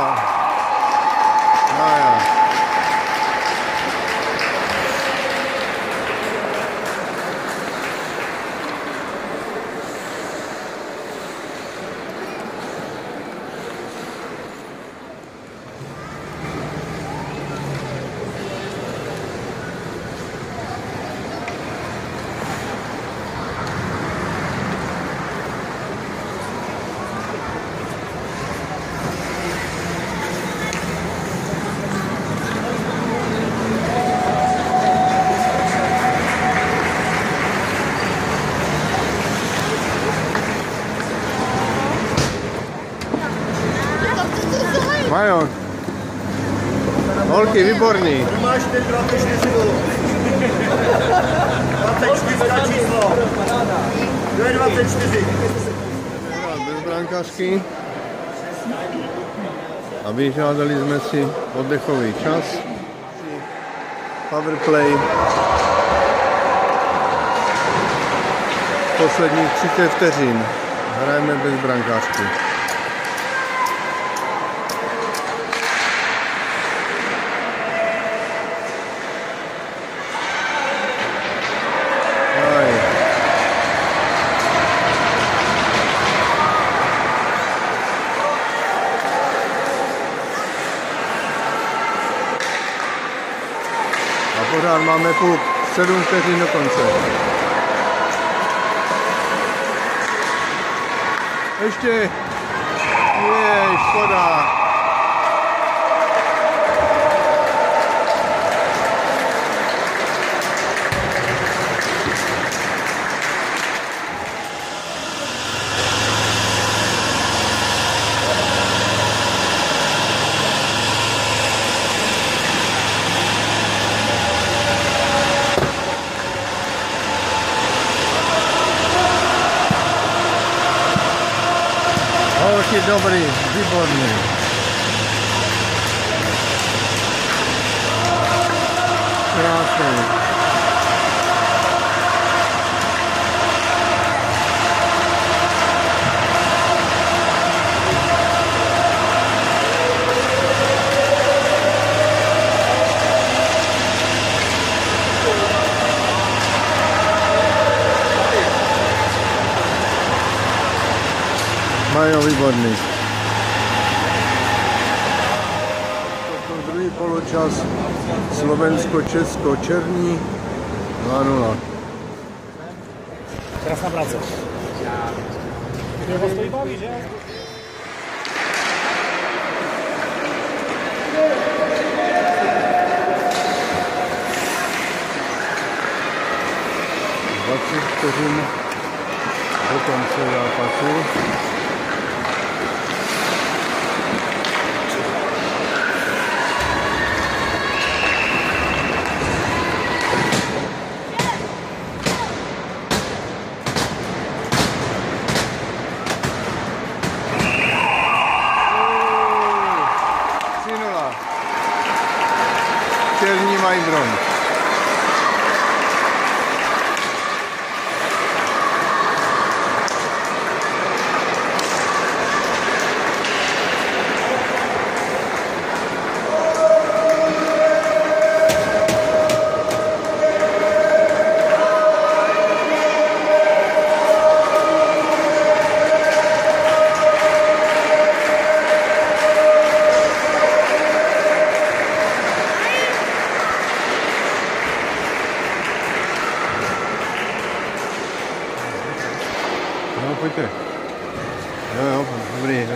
Wow. Majo. Holky, výborný. Máš ten 24 24 číslo. To je 24. Bez brankářky. A vyžádali jsme si oddechový čas. Power play. Posledních 30 vteřin. Hrajeme bez brankářky. Aj. A pořád máme puk 7 vteřin do konce. Ještě. Je, škoda. Holky dobrý, výborný. Krásný. Majo, výborný. Toto druhý poločas Slovensko-Česko Černí 2-0. Krásná práce. To stojí baví, že? Dvacet vteřin do konce zápasu. Jo, jo, dobrý,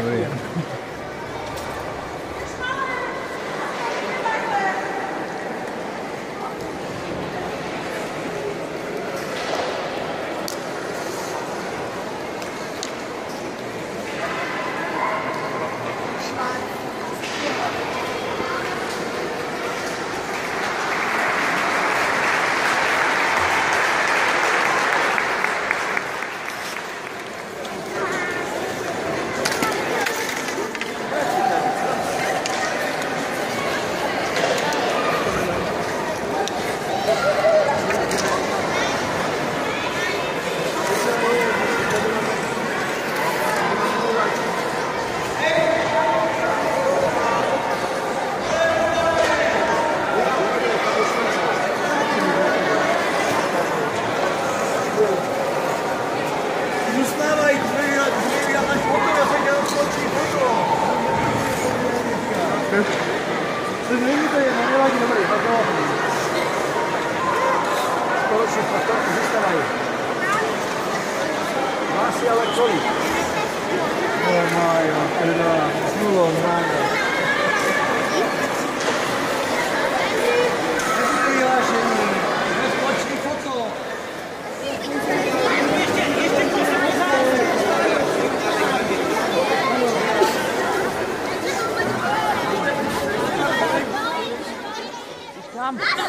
続いて、米脇の森、発動。この出発は崩したない。マシアは距離。お前は、これだ、すぐお前だ。Mom.